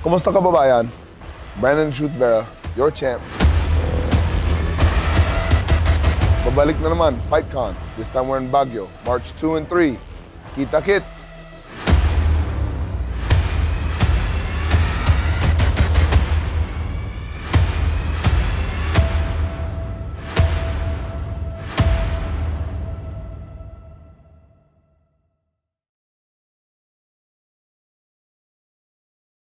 Kumusta ka babayan? Brandon Shootbera, your champ. Babalik na naman, FightCon. This time we're in Baguio, March 2 and 3. Kita kits!